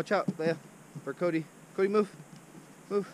Watch out, Leia. For Cody. Cody, move. Move.